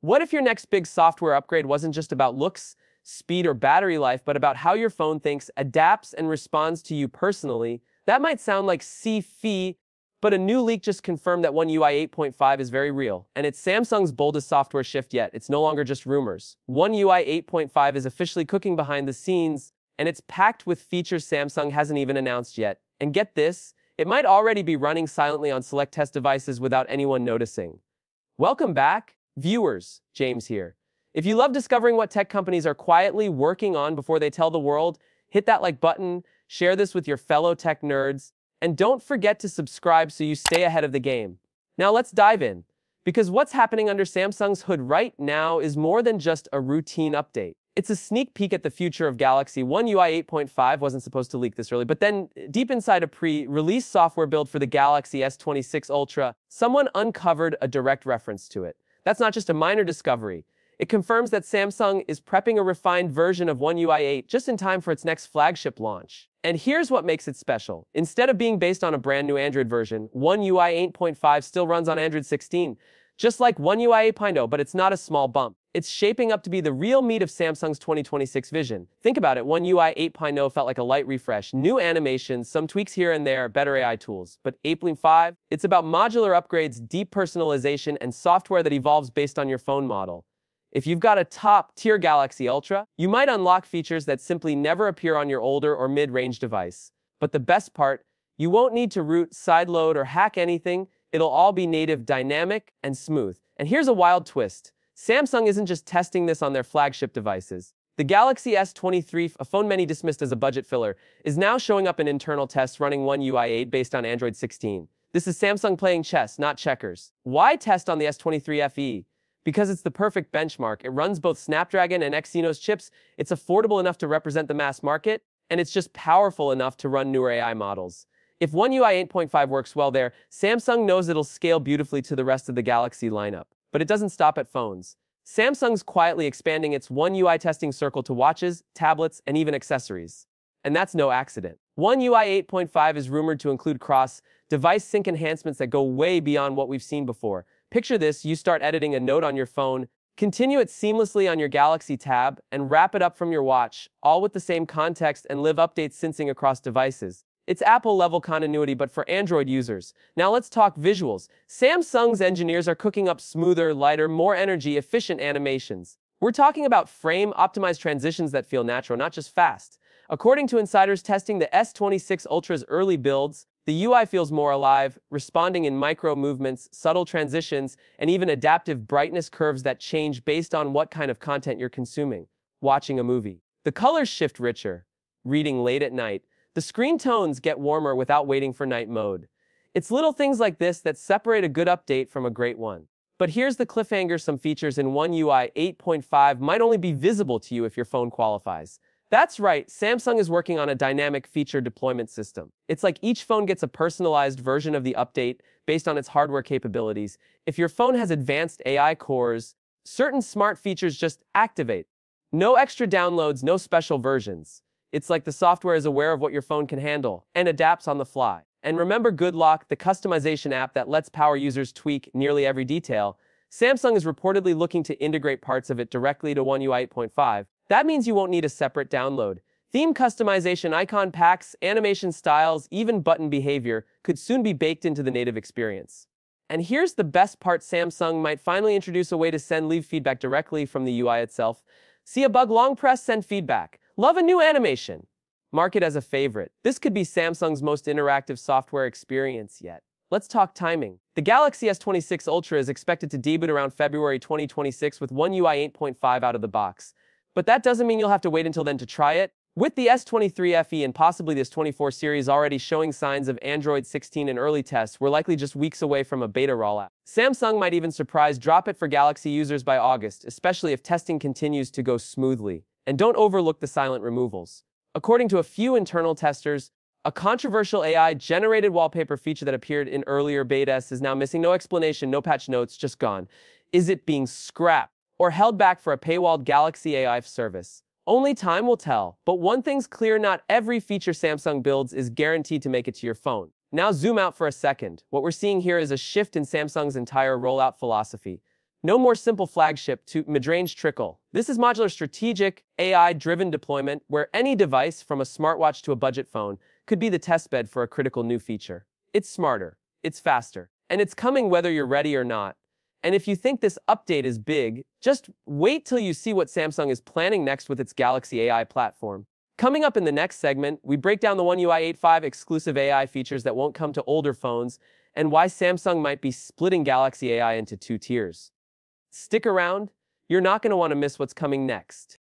What if your next big software upgrade wasn't just about looks, speed, or battery life, but about how your phone thinks, adapts, and responds to you personally? That might sound like sci-fi, but a new leak just confirmed that One UI 8.5 is very real, and it's Samsung's boldest software shift yet. It's no longer just rumors. One UI 8.5 is officially cooking behind the scenes, and it's packed with features Samsung hasn't even announced yet. And get this, it might already be running silently on select test devices without anyone noticing. Welcome back, viewers. James here. If you love discovering what tech companies are quietly working on before they tell the world, hit that like button, share this with your fellow tech nerds, and don't forget to subscribe so you stay ahead of the game. Now let's dive in, because what's happening under Samsung's hood right now is more than just a routine update. It's a sneak peek at the future of Galaxy. One UI 8.5 wasn't supposed to leak this early, but then eh, deep inside a pre-release software build for the Galaxy S26 Ultra, someone uncovered a direct reference to it. That's not just a minor discovery. It confirms that Samsung is prepping a refined version of One UI 8 just in time for its next flagship launch. And here's what makes it special. Instead of being based on a brand new Android version, One UI 8.5 still runs on Android 16, just like One UI 8.0, but it's not a small bump. It's shaping up to be the real meat of Samsung's 2026 vision. Think about it, One UI 8.0 felt like a light refresh, new animations, some tweaks here and there, better AI tools. But 8.5, it's about modular upgrades, deep personalization, and software that evolves based on your phone model. If you've got a top-tier Galaxy Ultra, you might unlock features that simply never appear on your older or mid-range device. But the best part, you won't need to root, sideload, or hack anything. It'll all be native, dynamic, and smooth. And here's a wild twist. Samsung isn't just testing this on their flagship devices. The Galaxy S23, a phone many dismissed as a budget filler, is now showing up in internal tests running One UI 8 based on Android 16. This is Samsung playing chess, not checkers. Why test on the S23 FE? Because it's the perfect benchmark. It runs both Snapdragon and Exynos chips, it's affordable enough to represent the mass market, and it's just powerful enough to run newer AI models. If One UI 8.5 works well there, Samsung knows it'll scale beautifully to the rest of the Galaxy lineup. But it doesn't stop at phones. Samsung's quietly expanding its One UI testing circle to watches, tablets, and even accessories. And that's no accident. One UI 8.5 is rumored to include cross-device sync enhancements that go way beyond what we've seen before. Picture this, you start editing a note on your phone, continue it seamlessly on your Galaxy tab, and wrap it up from your watch, all with the same context and live updates syncing across devices. It's Apple-level continuity, but for Android users. Now let's talk visuals. Samsung's engineers are cooking up smoother, lighter, more energy-efficient animations. We're talking about frame-optimized transitions that feel natural, not just fast. According to insiders testing the S26 Ultra's early builds, the UI feels more alive, responding in micro movements, subtle transitions, and even adaptive brightness curves that change based on what kind of content you're consuming. Watching a movie. The colors shift richer. Reading late at night. The screen tones get warmer without waiting for night mode. It's little things like this that separate a good update from a great one. But here's the cliffhanger some features in One UI 8.5 might only be visible to you if your phone qualifies. That's right, Samsung is working on a dynamic feature deployment system. It's like each phone gets a personalized version of the update based on its hardware capabilities. If your phone has advanced AI cores, certain smart features just activate. No extra downloads, no special versions. It's like the software is aware of what your phone can handle and adapts on the fly. And remember GoodLock, the customization app that lets power users tweak nearly every detail. Samsung is reportedly looking to integrate parts of it directly to One UI 8.5. That means you won't need a separate download. Theme customization, icon packs, animation styles, even button behavior could soon be baked into the native experience. And here's the best part Samsung might finally introduce a way to send leave feedback directly from the UI itself. See a bug long press, send feedback. Love a new animation. Mark it as a favorite. This could be Samsung's most interactive software experience yet. Let's talk timing. The Galaxy S26 Ultra is expected to debut around February 2026 with One UI 8.5 out of the box. But that doesn't mean you'll have to wait until then to try it. With the S23 FE and possibly this 24 series already showing signs of Android 16 in early tests, we're likely just weeks away from a beta rollout. Samsung might even surprise drop it for Galaxy users by August, especially if testing continues to go smoothly. And don't overlook the silent removals. According to a few internal testers, a controversial AI-generated wallpaper feature that appeared in earlier betas is now missing no explanation, no patch notes, just gone. Is it being scrapped or held back for a paywalled Galaxy AI service? Only time will tell, but one thing's clear, not every feature Samsung builds is guaranteed to make it to your phone. Now zoom out for a second. What we're seeing here is a shift in Samsung's entire rollout philosophy. No more simple flagship to mid-range trickle. This is modular strategic, AI-driven deployment where any device from a smartwatch to a budget phone could be the testbed for a critical new feature. It's smarter, it's faster, and it's coming whether you're ready or not. And if you think this update is big, just wait till you see what Samsung is planning next with its Galaxy AI platform. Coming up in the next segment, we break down the One UI 8.5 exclusive AI features that won't come to older phones and why Samsung might be splitting Galaxy AI into two tiers. Stick around, you're not going to want to miss what's coming next.